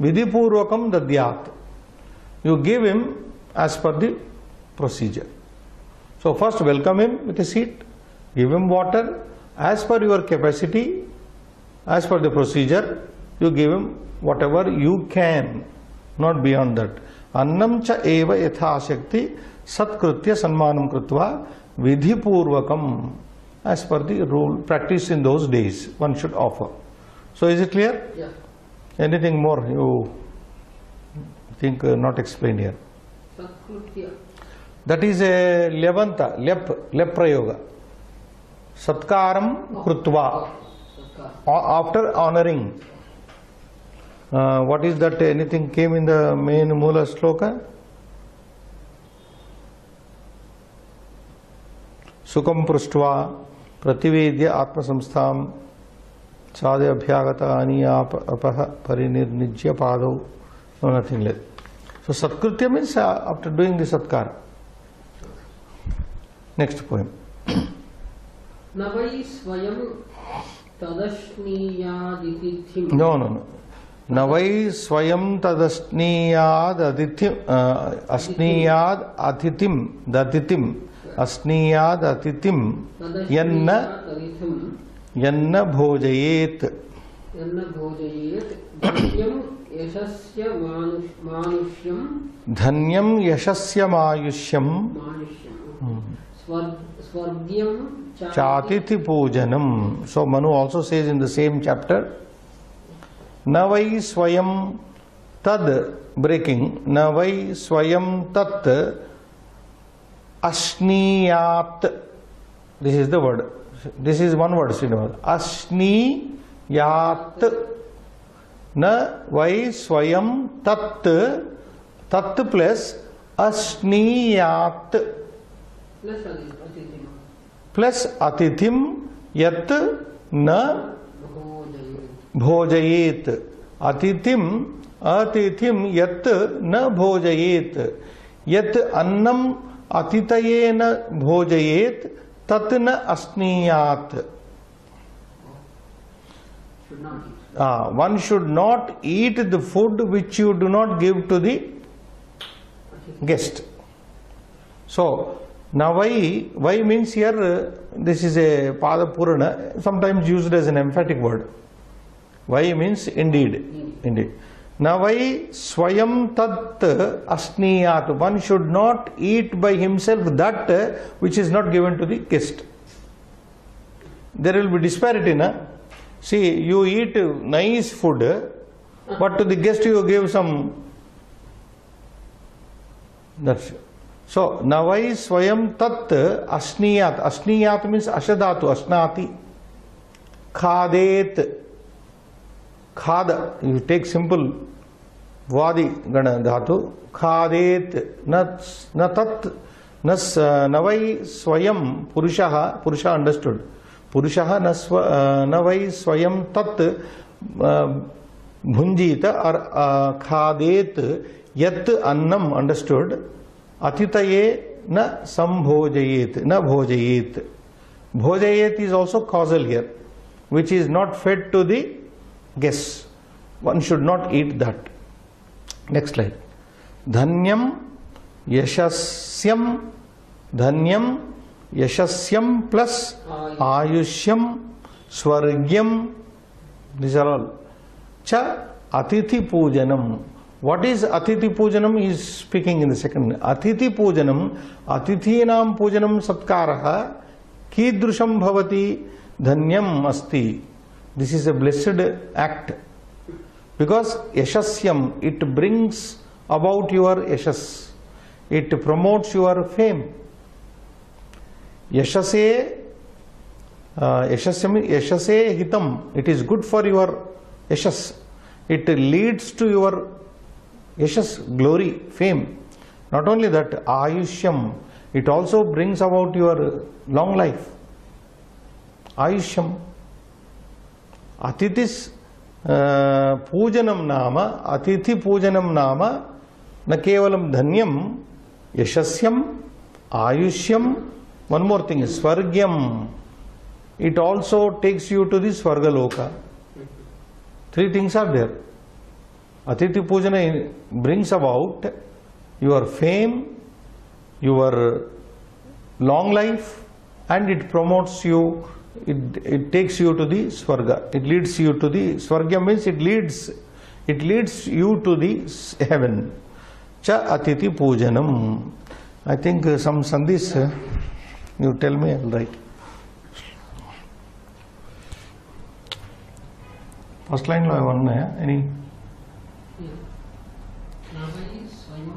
विधिपूर्वकं दद्यात् You give him as per the procedure so first welcome him with a seat. Give him water. As per your capacity as per the procedure you give him whatever you can not beyond that. Annam cha eva yatha shakti satkritya sanmanam krutva vidhipurvakam as per the rule practiced in those days one should offer. So is it clear? Yeah. anything more you think uh, not explained here? Satkritya. Levanta lep lep prayoga satkaram krutva Satkar. A- after honoring uh, what is that anything came in the main mula sloka सुखम पृष्ठवा प्रतिवेद्य आत्मसंस्थां साधे अभ्यागत अपह परिनिर्निज्य पादौ less so satkritya means uh, after doing the next poem. न वै स्वयं न वै स्वयं तदस्नीयाद अतिथि अस्नीयाद अतिथिम दतिथिम अस्नीयाद अतिथिम यन्न यन्न भोजयेत। यन्न भोजयेत्। धन्यं यशस्य मानुष मानुष्यं धन्यम यशस्यमायुष्यम मानुष्यं चातिथि पूजनम so Manu also says in the same chapter, न वै स्वयं तद ब्रेकिंग न वै स्वयं तत् अश्नीयात this is the word this is one word Srinivas अश्नीयात न वै स्वयं तत् तत् प्लस अश्नीयात प्लस अतिथिम। यत न भोजयेत। अतिथिम अतिथिम यत न भोजयेत। यत अन्नम अतिथये न भोजयेत तत् न अस्नीयात। One should not eat the food which you do not give to the guest so Navai, Why means here, this is a Pada Purana, sometimes used as an emphatic word. Why means indeed, indeed. Navai Swayam Tat Asniyat. One should not eat by himself that which is not given to the guest. There will be disparity, na? See, you eat nice food, but to the guest you give some that's so न स्वयं तत् अश्नीयात अश्नीयात means अशधातु अश्नाति खादेत खाद you take simple वादि गण धातु खादेत न तत् न वै स्वयं पुरुष पुरुष अंडरस्टूड पुरुष न स्व न स्वयं तत् भुंजीत खादेत यत् अन्नम अंडरस्टूड अतिथये न संभोजयेत, न भोजयेत। भोजयेत is also causal here which is not fed to the guest one should not eat that next line धन्यम यशस्यम धन्यम यशस्यम प्लस आयुष्यम स्वर्ग्यम दिज च अतिथि पूजनम What is Atiti Pujanam is speaking in the second. Atithi Pujanam, Atithinam Pujanam Satkaraha, Kidrusham Bhavati, Dhanyam Asti. This is a blessed act. Because Yashasyam, it brings about your Yashas. It promotes your fame. Yashase, uh, yashasyam, Yashase Hitam, it is good for your Yashas. It leads to your yashas glory fame not only that ayushyam it also brings about your long life ayushyam अतिथिस पूजनम नाम अतिथि पूजनम नाम न केवलं धन्यम यशस्यम आयुष्यम one more thing स्वर्ग्यम it also takes you to the स्वर्गलोक three things are there अतिथि पूजन brings about your fame your long life and it promotes you it, it takes you to the swarga it leads you to the swarga means it leads it leads you to the heaven cha atiti pujanam i think uh, some sandhis uh, you tell me i'll write first line lo one hai any नवै स्वयं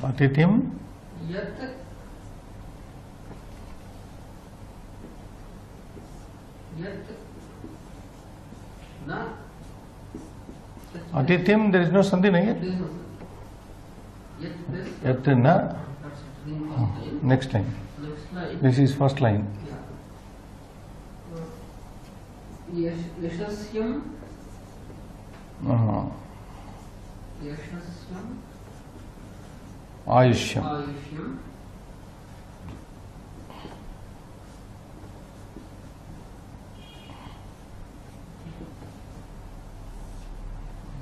plus अतिथिम Okay. Atithim यत् यत् न Atithim, there is no sandhi nahi hai? यत् plus Yat na. Next line. Next line This is first line. यश- यशस्यं Uh, यशस्यं Ayushyam. आयुष्यं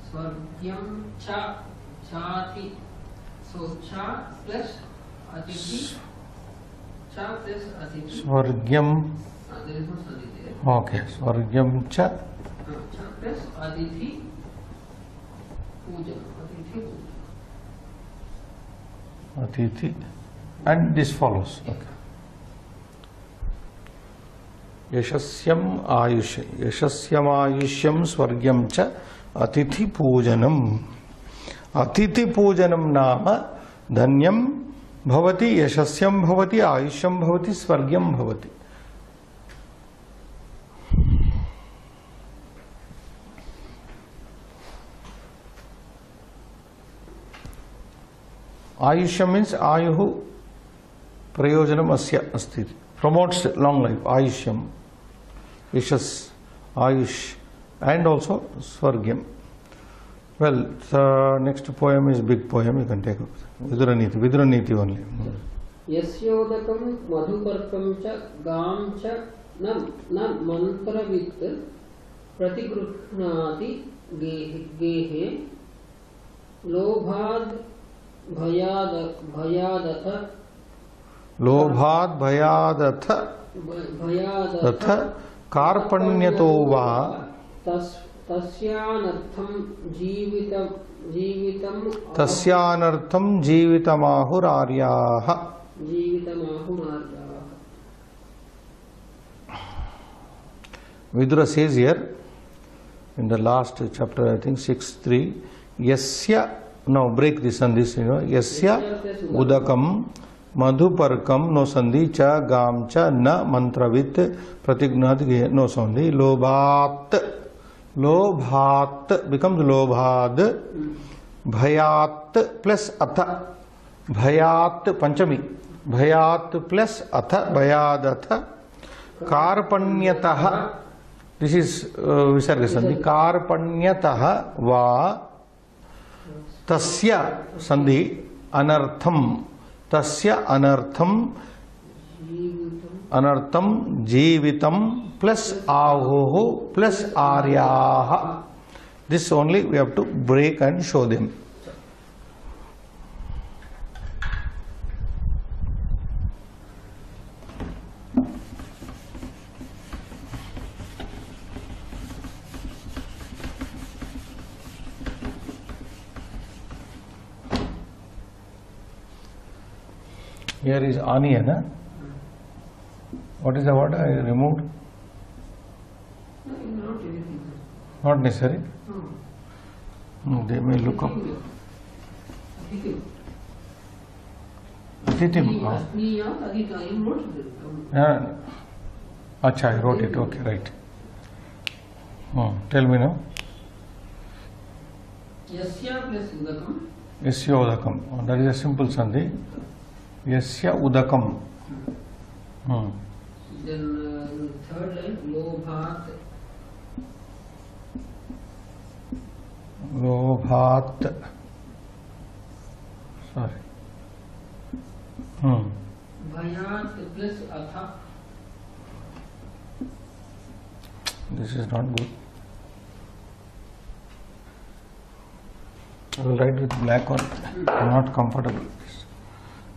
स्वर्ग्यं च चाति सो च प्लस अतिथि च प्लस अतिथि Swargyam. Uh, there is no study there. Okay. Swargyam cha. Uh, च प्लस अतिथि पूजन अतिथि पूजन Atithi. And this follows. Okay. यशस्यम आयुष्य, यशस्यम आयुष्यम स्वर्ग्यम च अतिथि पूजनम अतिथि पूजनम नाम धन्यम भवति, यशस्यम भवति, आयुष्यम भवति स्वर्ग्यम भवति आयुष्य मीन्स आयु प्रयोजनम अस्य अस्ति प्रमोट्स लॉन्ग लाइफ आयुष्यम यशस आयुष and also swargyam. Well, the next poem is big poem, you can take up viduraniti viduraniti only. यस्योदकं भयाद भयादथ। लोभात् भयादथ। भयादथ। कार्पण्यतो वा। तस् तस्यानर्थं जीवितं जीवितमाहुरार्याः। जीवितमाहुनार्याः Vidura says here in the last chapter, I think 6 3, Yasya, no, break this and this, you know, Yasya Udakam मधुपर्कम नो संधि च गाम च न मंत्रवित प्रतिज्ञात नो संधि लोभात। लोभात बिकम्स लोभाद भयात प्लस अथ भयात पंचमी भयात प्लस अथ भयादथ कार्पण्यतः दिस इज़ विसर्ग संधि कार्पण्यतः वा तस्य संधि अनर्थम, तस्य अनर्थम अनर्थम जीवितम प्लस आहो plus Arya. This only we have to break and show them Here is onion. Huh? What is the word I removed? No, not anything. Not necessary. No. Hmm, They may look up. Asmiya, oh. Not Yeah. Acha, I wrote it. Okay, right. Hmm. Tell me now. Yasya plus udakam, Yasya udakam. Oh, that is a simple sandhi. Yasya udakam. Hmm. then uh, third line, lobhat, Lobhat. Sorry. Hmm. bhayat plus atha, This is not good. I will write with black one. I'm not comfortable with this.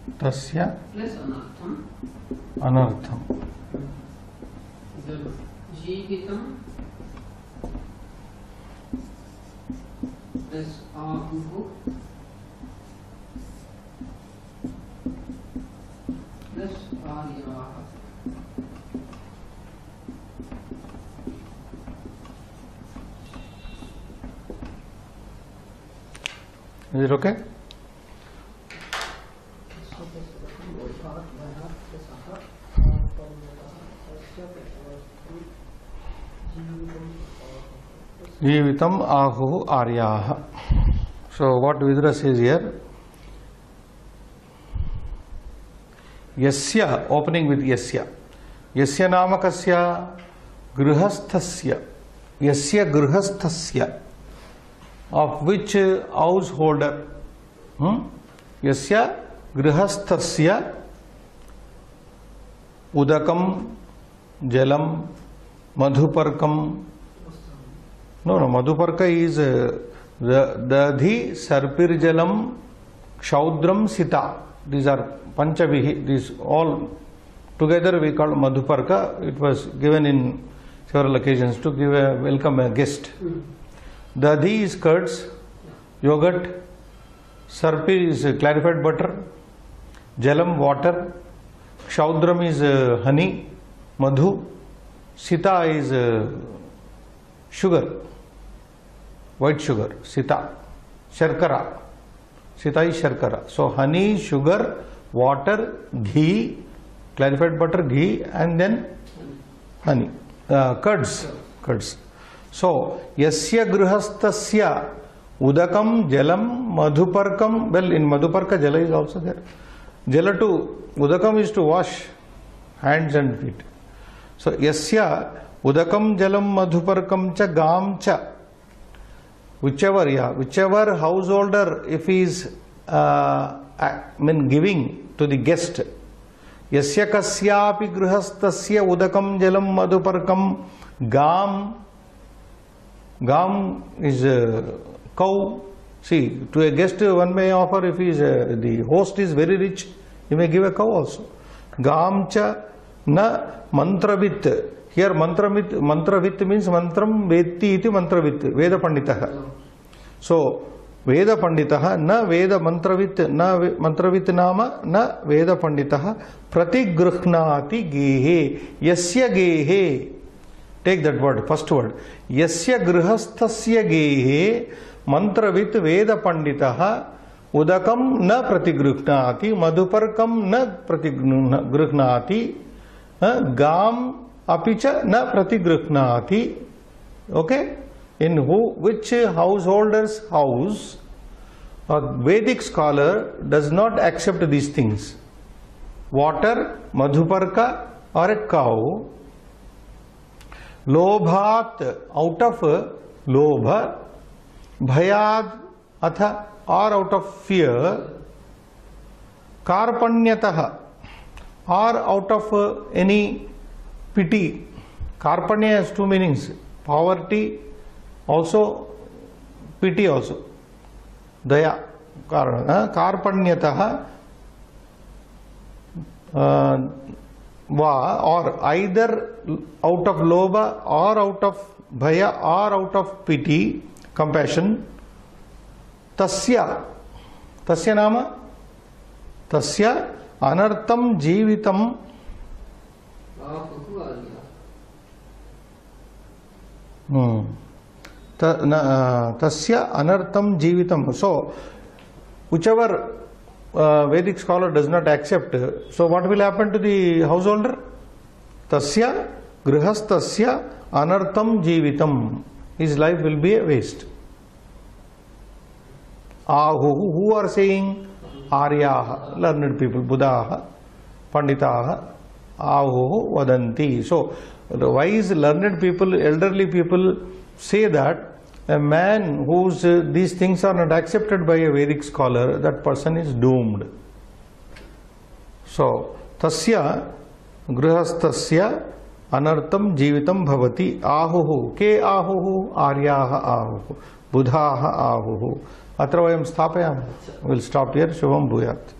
तः hmm. तस्य अनर्थम जीवितम आहुः आर्याः Is it okay? Jivitam ahu aryaha. So what Vidura says here? Yasya, opening with Yasya. Yasya namakasya grihasthasya. Yasya grihasthasya. Of which uh, householder? Hmm? Yasya grihasthasya udakam jalam madhuparkam no, no, Madhuparka is uh, the Dadhi, Sarpirjalam, Kshaudram, Sita. These are Panchavihi. These all together we call Madhuparka. It was given in several occasions to give a welcome a guest. Dadhi is curds, yogurt, Sarpi is uh, clarified butter, Jalam water, Kshaudram is uh, honey, Madhu, Sita is uh, sugar, white sugar, sita, sharkara. Sita is sharkara. So honey, sugar, water, ghee, clarified butter, ghee, and then honey, uh, curds, curds. So yasya grihastasya udakam jalam madhuparkam. Well, in madhuparka jala is also there. Jala to udakam is to wash hands and feet. So yasya udakam jalam madhuparkam cha gam cha whichever yeah whichever householder if he is uh, I mean giving to the guest yasya kasyapi grihastasya udakam jalam madhuparkam gam gam is a cow see to a guest one may offer if he is uh, the host is very rich he may give a cow also gam cha न मंत्रवित् here मंत्रवित् मंत्रवित् means मंत्रम वेत्ति इति मंत्रवित् वेद पंडितः सो वेद पंडितः न वेद मंत्रवित् न वे- मंत्रवित् नाम न वेद पंडितः प्रतिगृह्णाति गेहे यस्य गेहे take that word first word यस्य गृहस्थस्य गेहे मंत्रवित् वेद पंडितः उदकम न प्रतिगृह्णाति मधुपर्कम न प्रतिगृह्णाति गाम अपि च न प्रतिगृह्णाति okay in who which householder's house a vedic scholar does not accept these things water madhuparka or a cow lobhat out of lobha bhayad atha or out of fear karpanyatah or out of uh, any pity karpanya has two meanings poverty also pity also daya कारण कार्पण्यतः वा or either out of lobha or out of bhaya or out of pity compassion tasya tasya नाम तस्य अनर्थम जीवितम तस्य अनर्थम जीवितम सो उच ever Vedic scholar does not accept so what will happen to the householder तस्य गृहस्थस्य अनर्थम जीवितम his life will be a waste Ahu who are saying आर्याः learned people बुधा पंडिताः Vadanti. So, the wise learned people, elderly people say that a man whose uh, these things are not accepted by a Vedic scholar, that person is doomed. So, tasya grihastasya anartham जीवितम भवति आहुः के आहुः आर्याः आहुः बुधाः आहुः अत्र वयं स्थापयामः will stop here Shubham भूयात्